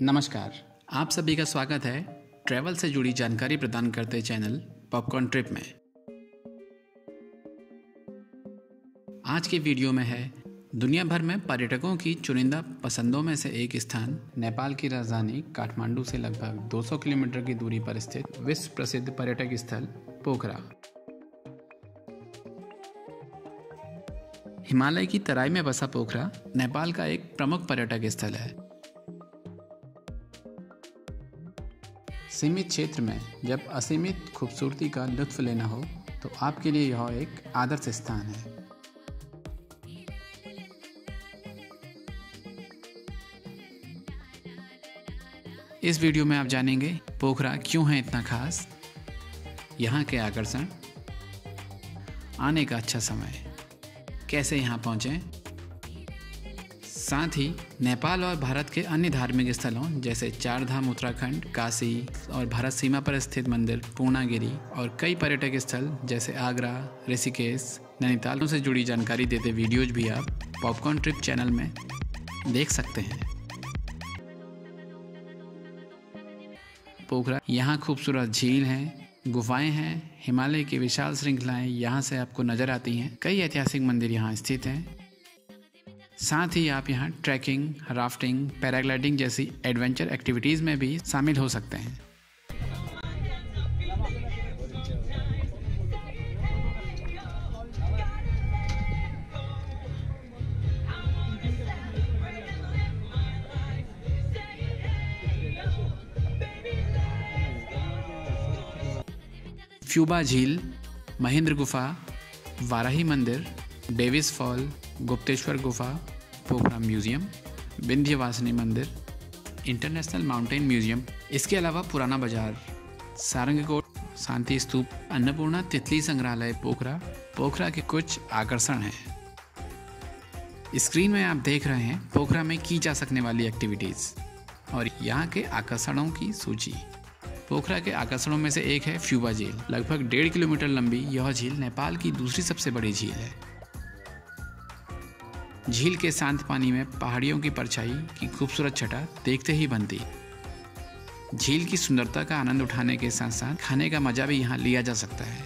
नमस्कार, आप सभी का स्वागत है ट्रैवल से जुड़ी जानकारी प्रदान करते चैनल पॉपकॉर्न ट्रिप में। आज के वीडियो में है, दुनिया भर में पर्यटकों की चुनिंदा पसंदों में से एक स्थान, नेपाल की राजधानी काठमांडू से लगभग 200 किलोमीटर की दूरी पर स्थित विश्व प्रसिद्ध पर्यटक स्थल पोखरा। हिमालय की तराई में बसा पोखरा नेपाल का एक प्रमुख पर्यटक स्थल है। सीमित क्षेत्र में जब असीमित खूबसूरती का लुत्फ लेना हो तो आपके लिए यह एक आदर्श स्थान है। इस वीडियो में आप जानेंगे, पोखरा क्यों है इतना खास? यहाँ के आकर्षण। आने का अच्छा समय। कैसे यहाँ पहुँचें? साथ ही नेपाल और भारत के अन्य धार्मिक स्थलों, जैसे चार धाम उत्तराखंड, काशी और भारत सीमा पर स्थित मंदिर पूर्णागिरी और कई पर्यटक स्थल, जैसे आगरा, ऋषिकेश, नैनीतालों। से जुड़ी जानकारी देते वीडियोज़ भी आप पॉपकॉर्न ट्रिप चैनल में देख सकते हैं। पोखरा, यहाँ खूबसूरत झील हैं, गुफाएँ हैं, हिमालय की विशाल श्रृंखलाएँ यहाँ से आपको नज़र आती हैं। कई ऐतिहासिक मंदिर यहाँ स्थित हैं। साथ ही आप यहाँ ट्रैकिंग, राफ्टिंग, पैराग्लाइडिंग जैसी एडवेंचर एक्टिविटीज़ में भी शामिल हो सकते हैं। फ्यूबा झील, महेंद्र गुफा, वाराही मंदिर डेविस फॉल गुप्तेश्वर गुफा पोखरा म्यूज़ियम विंध्यवासिनी मंदिर इंटरनेशनल माउंटेन म्यूज़ियम इसके अलावा पुराना बाज़ार सारंगकोट शांति स्तूप अन्नपूर्णा तितली संग्रहालय पोखरा पोखरा के कुछ आकर्षण हैं स्क्रीन में आप देख रहे हैं पोखरा में की जा सकने वाली एक्टिविटीज़ और यहाँ के आकर्षणों की सूची पोखरा के आकर्षणों में से एक है फ्यूबा झील लगभग डेढ़ किलोमीटर लंबी यह झील नेपाल की दूसरी सबसे बड़ी झील है झील के शांत पानी में पहाड़ियों की परछाई की खूबसूरत छटा देखते ही बनती। झील की सुंदरता का आनंद उठाने के साथ साथ खाने का मज़ा भी यहाँ लिया जा सकता है।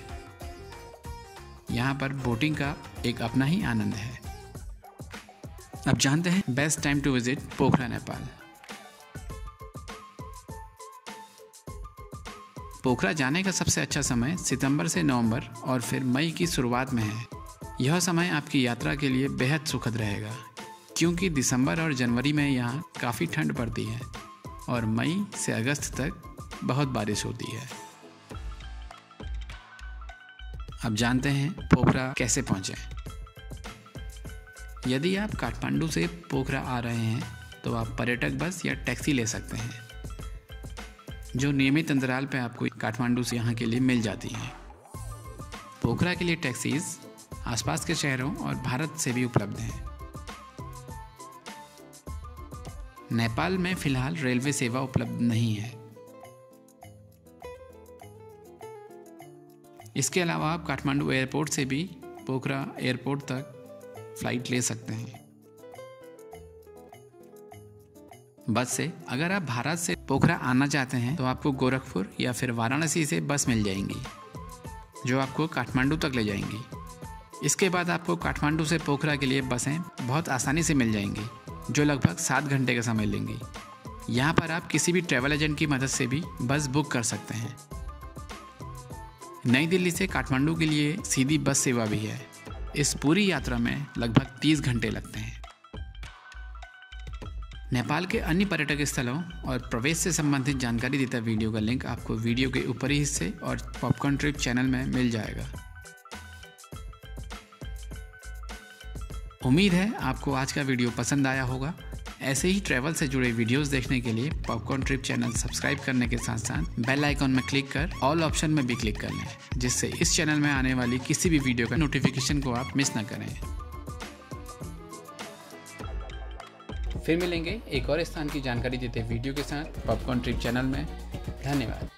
यहाँ पर बोटिंग का एक अपना ही आनंद है। अब जानते हैं best time to visit Pokhara Nepal. Pokhara जाने का सबसे अच्छा समय सितंबर से नवंबर और फिर मई की शुरुआत में है। यह समय आपकी यात्रा के लिए बेहद सुखद रहेगा, क्योंकि दिसंबर और जनवरी में यहाँ काफ़ी ठंड पड़ती है और मई से अगस्त तक बहुत बारिश होती है। अब जानते हैं पोखरा कैसे पहुँचे। यदि आप काठमांडू से पोखरा आ रहे हैं तो आप पर्यटक बस या टैक्सी ले सकते हैं, जो नियमित अंतराल पर आपको काठमांडू से यहाँ के लिए मिल जाती हैं। पोखरा के लिए टैक्सीज आसपास के शहरों और भारत से भी उपलब्ध हैं। नेपाल में फ़िलहाल रेलवे सेवा उपलब्ध नहीं है। इसके अलावा आप काठमांडू एयरपोर्ट से भी पोखरा एयरपोर्ट तक फ़्लाइट ले सकते हैं। बस से अगर आप भारत से पोखरा आना चाहते हैं तो आपको गोरखपुर या फिर वाराणसी से बस मिल जाएँगी, जो आपको काठमांडू तक ले जाएँगी। इसके बाद आपको काठमांडू से पोखरा के लिए बसें बहुत आसानी से मिल जाएँगी, जो लगभग सात घंटे का समय लेंगी। यहाँ पर आप किसी भी ट्रैवल एजेंट की मदद से भी बस बुक कर सकते हैं। नई दिल्ली से काठमांडू के लिए सीधी बस सेवा भी है। इस पूरी यात्रा में लगभग तीस घंटे लगते हैं। नेपाल के अन्य पर्यटक स्थलों और प्रवेश से संबंधित जानकारी देता वीडियो का लिंक आपको वीडियो के ऊपरी हिस्से और पॉपकॉर्न ट्रिप चैनल में मिल जाएगा। उम्मीद है आपको आज का वीडियो पसंद आया होगा। ऐसे ही ट्रैवल से जुड़े वीडियोस देखने के लिए पॉपकॉर्न ट्रिप चैनल सब्सक्राइब करने के साथ साथ बेल आइकॉन में क्लिक कर ऑल ऑप्शन में भी क्लिक कर लें, जिससे इस चैनल में आने वाली किसी भी वीडियो का नोटिफिकेशन को आप मिस ना करें। फिर मिलेंगे एक और स्थान की जानकारी देते वीडियो के साथ पॉपकॉर्न ट्रिप चैनल में। धन्यवाद।